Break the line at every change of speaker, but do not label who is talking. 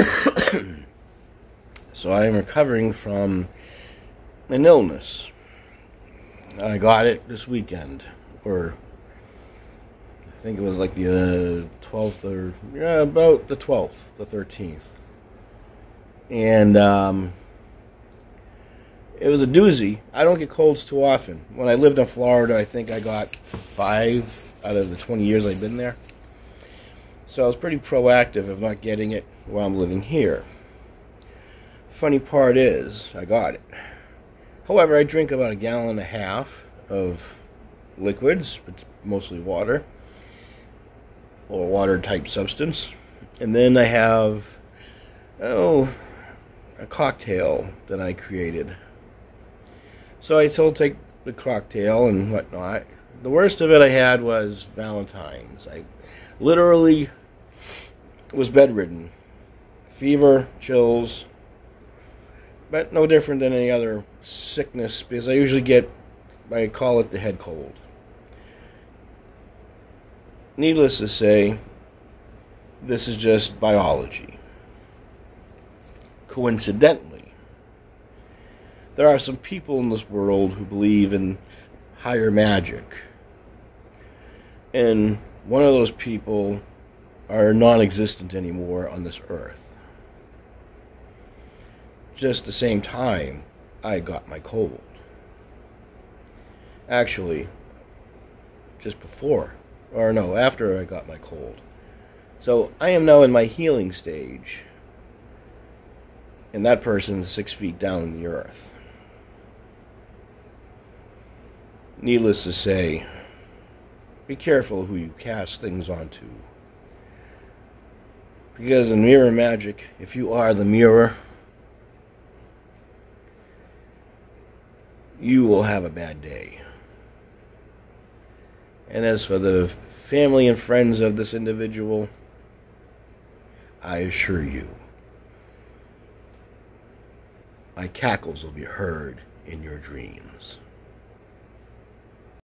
so I am recovering from an illness. I got it this weekend, or I think it was like the uh, 12th or yeah, about the 12th, the 13th. And um, it was a doozy. I don't get colds too often. When I lived in Florida, I think I got five out of the 20 years I've been there. So I was pretty proactive of not getting it while I'm living here. Funny part is, I got it. However, I drink about a gallon and a half of liquids, but mostly water, or water type substance. And then I have, oh, a cocktail that I created. So I still take the cocktail and whatnot. The worst of it I had was Valentine's. I literally was bedridden. Fever, chills, but no different than any other sickness because I usually get, I call it the head cold. Needless to say, this is just biology. Coincidentally, there are some people in this world who believe in higher magic. And one of those people are non existent anymore on this earth. Just the same time, I got my cold. Actually, just before, or no, after I got my cold. So I am now in my healing stage, and that person's six feet down in the earth. Needless to say, be careful who you cast things onto. Because in mirror magic, if you are the mirror, you will have a bad day. And as for the family and friends of this individual, I assure you, my cackles will be heard in your dreams.